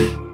you